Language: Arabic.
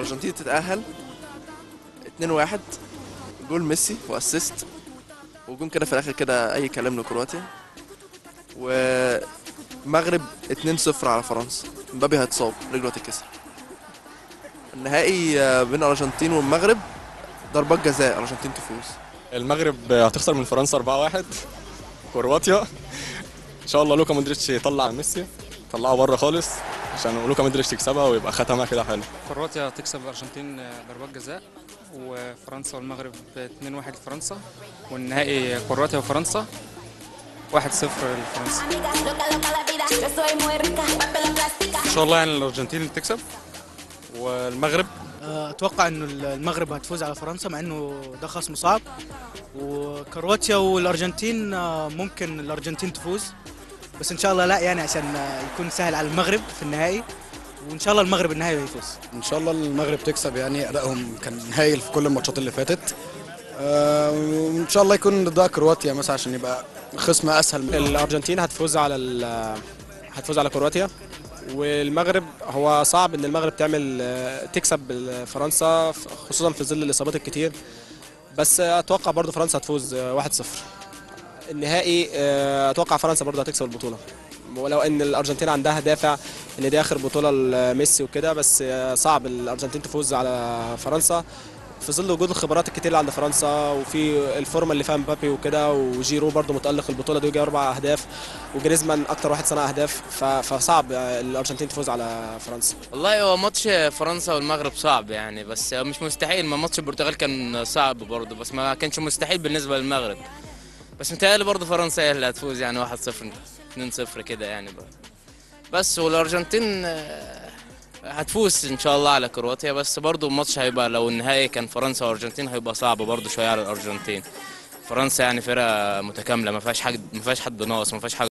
الأرجنتين تتأهل 2-1 جول ميسي وأسيست وجون كده في الآخر كده أي كلام لكرواتيا. ومغرب 2-0 على فرنسا. مبابي هيتصاب رجله هتتكسر. النهائي آه، بين الأرجنتين والمغرب ضربات جزاء الأرجنتين تفوز. المغرب هتخسر من فرنسا 4-1 كرواتيا إن شاء الله لوكا مودريتش يطلع ميسي يطلعه بره خالص. عشان لوكا مودريتش تكسبها ويبقى ختمها كده حلو. كرواتيا تكسب الأرجنتين ضربات جزاء وفرنسا والمغرب 2-1 لفرنسا والنهائي كرواتيا وفرنسا 1-0 لفرنسا. إن شاء الله يعني الأرجنتين اللي تكسب والمغرب؟ أتوقع إنه المغرب هتفوز على فرنسا مع إنه ده خصم صعب. وكرواتيا والأرجنتين آه، ممكن الأرجنتين تفوز. بس إن شاء الله لا يعني عشان آه، يكون سهل على المغرب في النهائي. وإن شاء الله المغرب النهائي هيفوز إن شاء الله المغرب تكسب يعني أدائهم كان هايل في كل الماتشات اللي فاتت. آه، وان شاء الله يكون ضد كرواتيا مثلا عشان يبقى خصم أسهل من الأرجنتين هتفوز على ال- هتفوز على كرواتيا. والمغرب هو صعب إن المغرب تعمل آه، تكسب فرنسا خصوصا في ظل الإصابات الكتير. بس أتوقع برضو فرنسا هتفوز آه، 1-0 النهائي آه، أتوقع فرنسا برضو هتكسب البطولة. ولو إن الأرجنتين عندها دافع إن دي آخر بطولة لميسي وكده بس آه، صعب الأرجنتين تفوز على فرنسا. في ظل وجود الخبرات الكتير اللي عند فرنسا وفي الفورمة اللي فيها مبابي وكده وجيرو برضو متألق البطولة دي وجاي أربع أهداف وجريزمان أكتر واحد صنع أهداف فصعب الأرجنتين تفوز على فرنسا. والله هو ماتش فرنسا والمغرب صعب يعني بس مش مستحيل ما ماتش البرتغال كان صعب برضه بس ما كانش مستحيل بالنسبة للمغرب. بس متهيألي برضه فرنسا هي اللي هتفوز يعني 1-0 2-0 كده يعني برضه. بس والأرجنتين آه، هتفوز إن شاء الله على كرواتيا بس برضه الماتش هيبقى لو النهائي كان فرنسا وأرجنتين هيبقى صعب برضه شوية على الأرجنتين فرنسا يعني فرقة متكاملة ما فيهاش حد ما فيهاش حد ناقص ما فيهاش حاجة